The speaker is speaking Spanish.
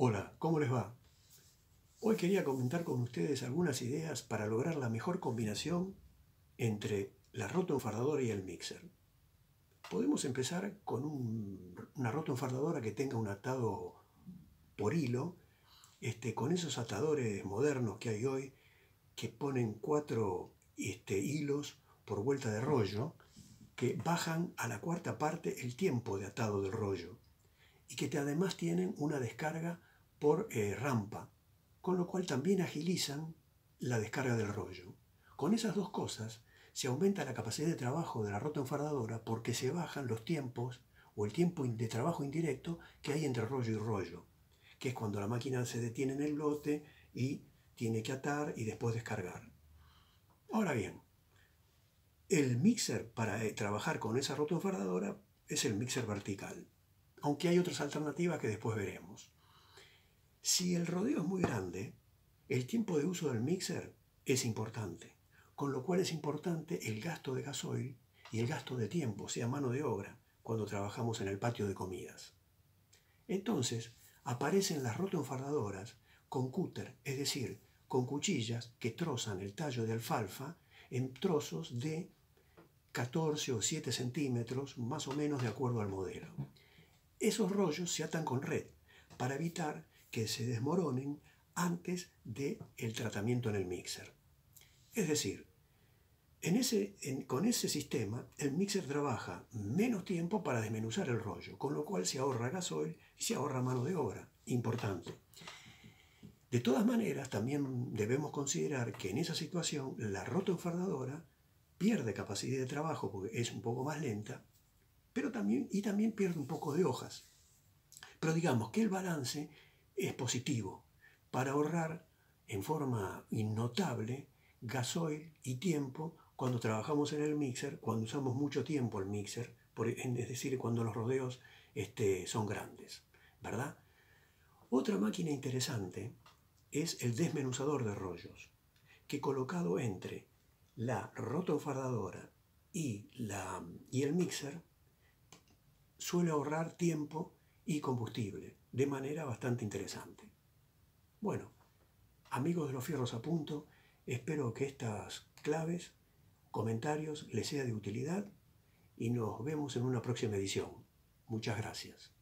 Hola, ¿cómo les va? Hoy quería comentar con ustedes algunas ideas para lograr la mejor combinación entre la rotoenfardadora y el mixer. Podemos empezar con una rotoenfardadora que tenga un atado por hilo, este, con esos atadores modernos que hay hoy que ponen cuatro este, hilos por vuelta de rollo que bajan a la cuarta parte el tiempo de atado del rollo y que además tienen una descarga por eh, rampa, con lo cual también agilizan la descarga del rollo. Con esas dos cosas se aumenta la capacidad de trabajo de la rotoenfardadora porque se bajan los tiempos o el tiempo de trabajo indirecto que hay entre rollo y rollo, que es cuando la máquina se detiene en el lote y tiene que atar y después descargar. Ahora bien, el mixer para eh, trabajar con esa rotoenfardadora es el mixer vertical, aunque hay otras alternativas que después veremos. Si el rodeo es muy grande, el tiempo de uso del mixer es importante, con lo cual es importante el gasto de gasoil y el gasto de tiempo, sea, mano de obra, cuando trabajamos en el patio de comidas. Entonces, aparecen las rotoenfardadoras con cúter, es decir, con cuchillas que trozan el tallo de alfalfa en trozos de 14 o 7 centímetros, más o menos de acuerdo al modelo. Esos rollos se atan con red para evitar que se desmoronen antes del el tratamiento en el mixer. Es decir, con ese sistema el mixer trabaja menos tiempo para desmenuzar el rollo, con lo cual se ahorra gasoil y se ahorra mano de obra. Importante. De todas maneras, también debemos considerar que en esa situación la rotoenfardadora pierde capacidad de trabajo porque es un poco más lenta, pero también, y también pierde un poco de hojas. Pero digamos que el balance es positivo para ahorrar en forma innotable gasoil y tiempo cuando trabajamos en el mixer, cuando usamos mucho tiempo el mixer, es decir, cuando los rodeos este, son grandes, ¿verdad? Otra máquina interesante es el desmenuzador de rollos, que colocado entre la rotoenfardadora y, la, y el mixer suele ahorrar tiempo y combustible de manera bastante interesante. Bueno, amigos de los fierros a punto, espero que estas claves, comentarios les sea de utilidad y nos vemos en una próxima edición. Muchas gracias.